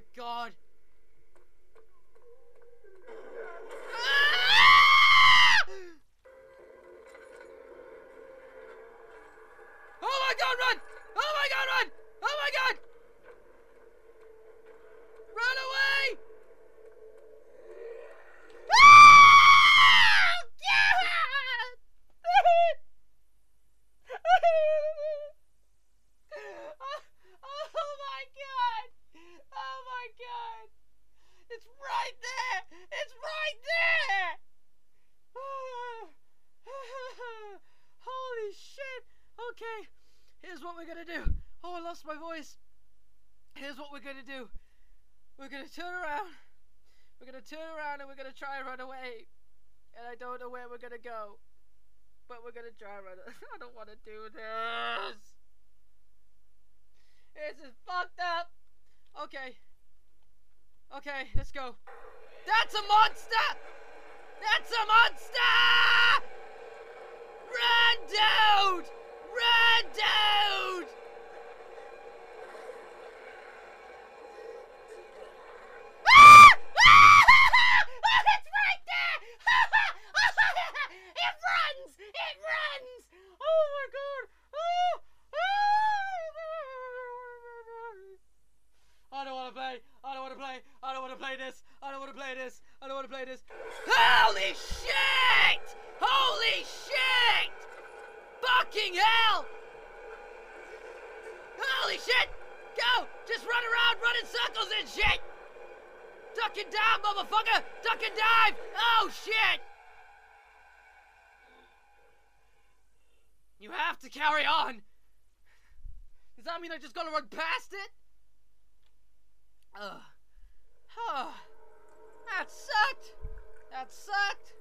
my god. Oh my god, run! Oh my god, run! Oh my god! Run away! oh my god! Oh my god! It's right there! It's right there! Holy shit! Okay, here's what we're gonna do. Oh, I lost my voice. Here's what we're gonna do. We're gonna turn around. We're gonna turn around and we're gonna try and run away. And I don't know where we're gonna go. But we're gonna try and run. I don't wanna do this. This is fucked up. Okay. Okay, let's go. That's a monster! That's a monster! Run, dude! Run, dude! Ah! Ah! It's right there! it runs! It runs! Oh my god! Oh! I don't want to play. I don't want to play. I don't want to play this. I don't want to play this. I don't want to play this. Holy shit! Holy shit! Fucking hell! Holy shit! Go! Just run around, run in circles and shit! Duck and dive, motherfucker! Duck and dive! Oh shit! You have to carry on! Does that mean I just gotta run past it? Ugh. Huh. That sucked! That sucked!